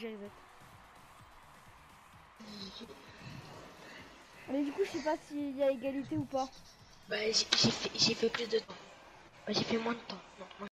J'ai reset. Mais du coup, je sais pas s'il y a égalité ou pas. Bah, j'ai fait, fait plus de temps. Bah, j'ai fait moins de temps. Non,